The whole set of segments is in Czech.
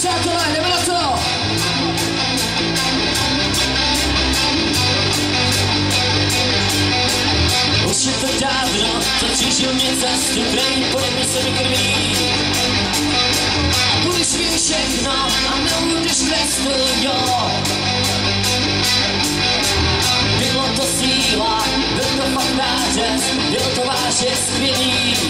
přátelé, nebylo co! Už je to dávno, zatížil mě cestu, krajní pojemy se mi krví. Budeš vím všechno a nebudeš krestu, jo. Bylo to síla, byl to fakt nářez, bylo to vážně skvělý.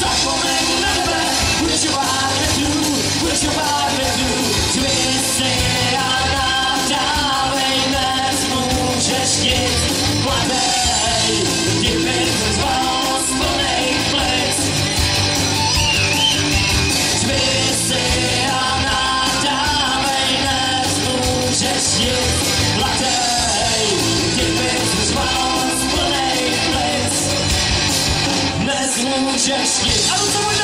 Suck for just you.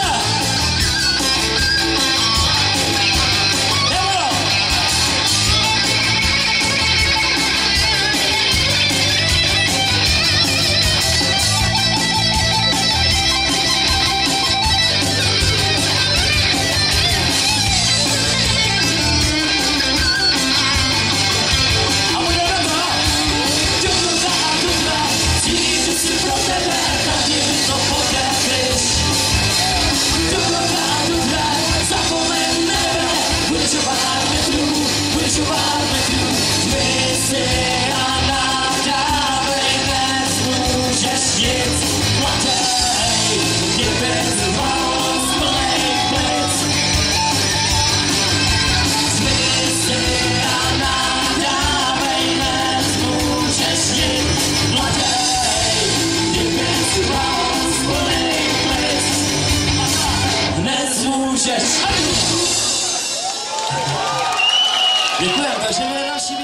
Ricorda, se verrà si